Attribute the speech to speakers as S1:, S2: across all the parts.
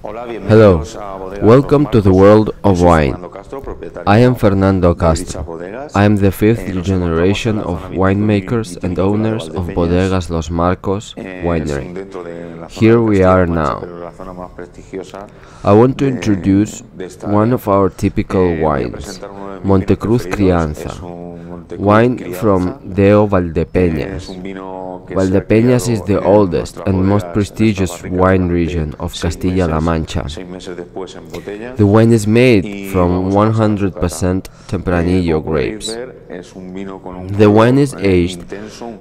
S1: Hello, welcome to the world of wine. I am Fernando Castro. I am the fifth generation of winemakers and owners of Bodegas Los Marcos winery. Here we are now. I want to introduce one of our typical wines, Montecruz Crianza, wine from DO Valdepeñas. Valdepeñas is the oldest and most prestigious wine region of Castilla-La Mancha. The wine is made from 100% Tempranillo grapes. The wine is aged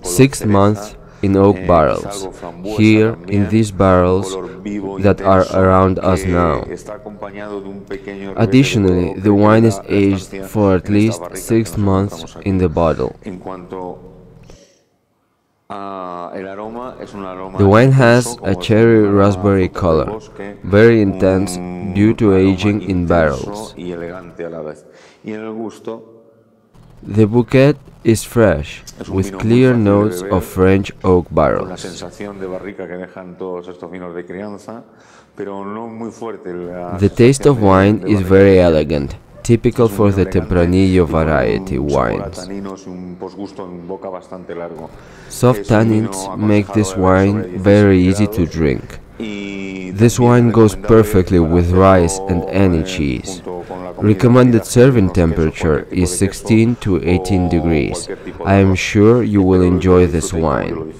S1: six months in oak barrels, here in these barrels that are around us now. Additionally, the wine is aged for at least six months in the bottle. The wine has a cherry raspberry color, very intense due to aging in barrels. The bouquet is fresh, with clear notes of French oak barrels. The taste of wine is very elegant, typical for the Tempranillo variety wines. Soft tannins make this wine very easy to drink. This wine goes perfectly with rice and any cheese. Recommended serving temperature is 16 to 18 degrees. I am sure you will enjoy this wine.